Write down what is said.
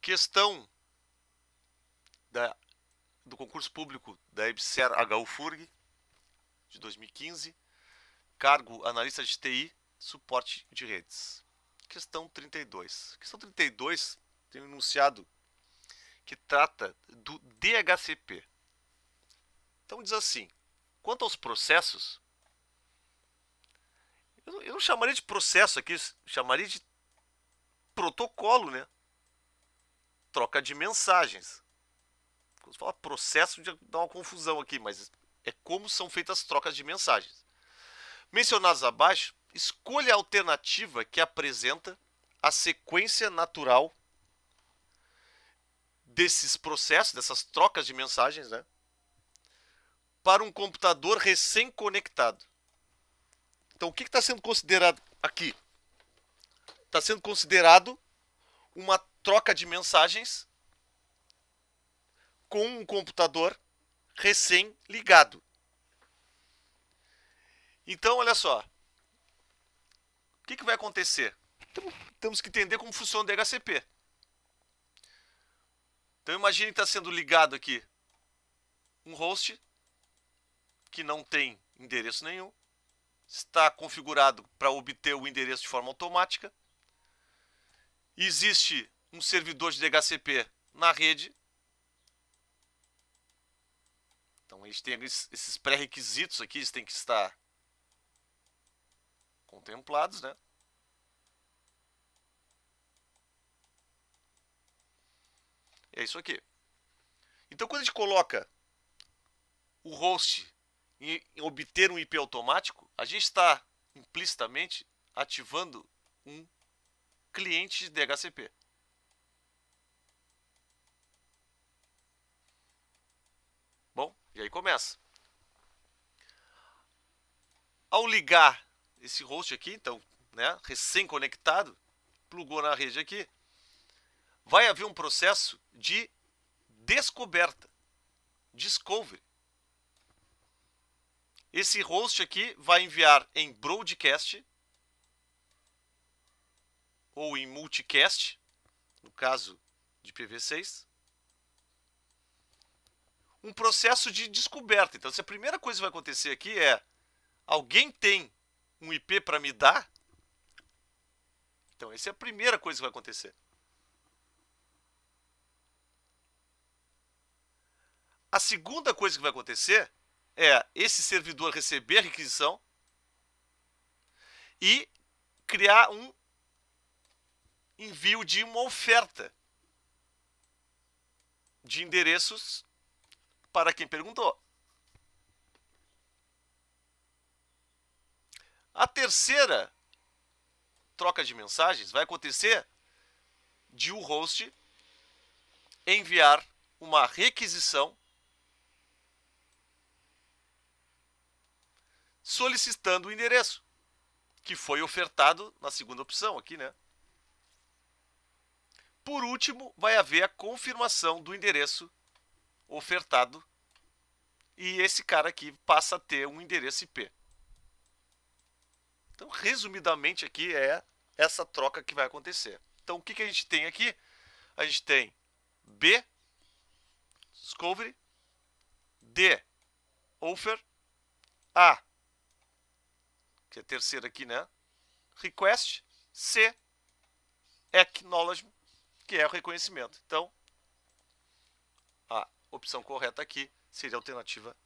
Questão da, do concurso público da EBSER HUFURG de 2015. Cargo analista de TI, suporte de redes. Questão 32. Questão 32 tem um enunciado que trata do DHCP. Então diz assim: quanto aos processos, eu não chamaria de processo aqui, chamaria de protocolo, né? Troca de mensagens. Quando fala processo, dá uma confusão aqui, mas é como são feitas as trocas de mensagens. Mencionados abaixo, escolha a alternativa que apresenta a sequência natural desses processos, dessas trocas de mensagens, né? Para um computador recém-conectado. Então, o que está sendo considerado aqui? Está sendo considerado uma troca de mensagens com um computador recém-ligado. Então, olha só. O que, que vai acontecer? Temos que entender como funciona o DHCP. Então, imagine que está sendo ligado aqui um host que não tem endereço nenhum está configurado para obter o endereço de forma automática. Existe um servidor de DHCP na rede. Então eles têm esses pré-requisitos aqui, eles têm que estar contemplados, né? É isso aqui. Então quando a gente coloca o host em, obter um IP automático, a gente está implicitamente ativando um cliente de DHCP. E aí começa. Ao ligar esse host aqui, então, né, recém-conectado, plugou na rede aqui, vai haver um processo de descoberta, discovery. Esse host aqui vai enviar em broadcast ou em multicast, no caso de PV6, um processo de descoberta. Então, se a primeira coisa que vai acontecer aqui é alguém tem um IP para me dar, então essa é a primeira coisa que vai acontecer. A segunda coisa que vai acontecer é esse servidor receber a requisição e criar um envio de uma oferta de endereços para quem perguntou. A terceira troca de mensagens vai acontecer de o host enviar uma requisição solicitando o endereço, que foi ofertado na segunda opção aqui, né? Por último, vai haver a confirmação do endereço ofertado e esse cara aqui passa a ter um endereço IP. Então, resumidamente aqui é essa troca que vai acontecer. Então, o que, que a gente tem aqui? A gente tem B, discovery, D, offer, A, que é a terceira aqui, né? Request, C, acknowledgement, que é o reconhecimento. Então, a opção correta aqui seria a alternativa.